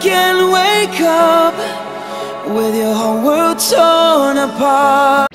can wake up with your whole world torn apart.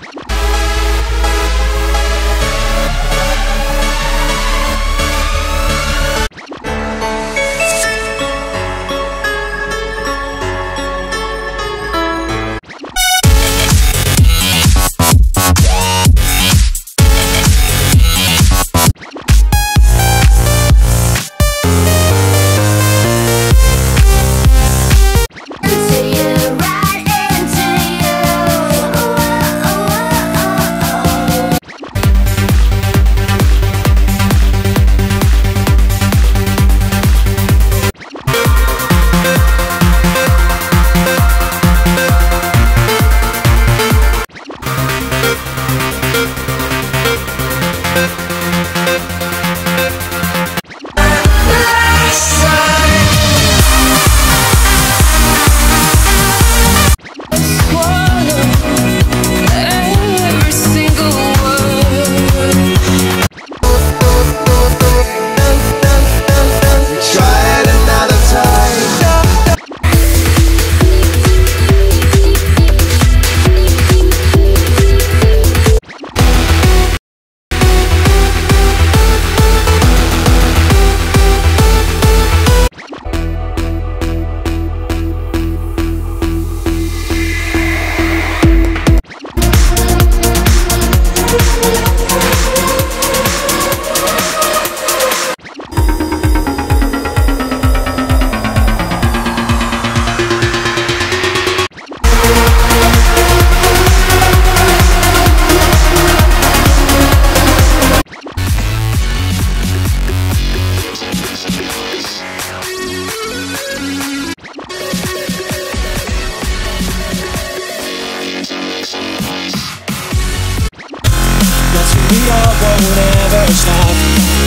We all won't ever stop.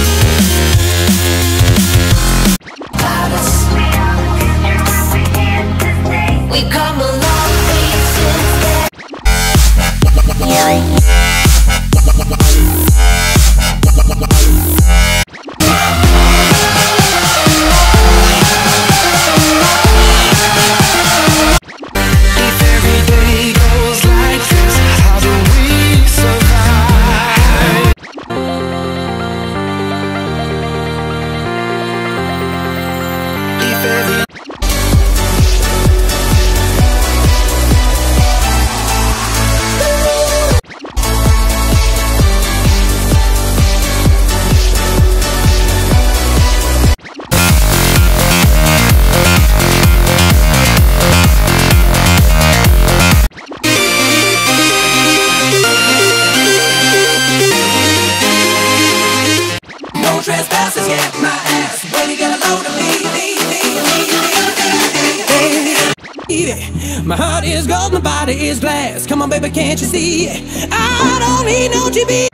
My heart is gold, my body is glass. Come on, baby, can't you see? I don't need no GB.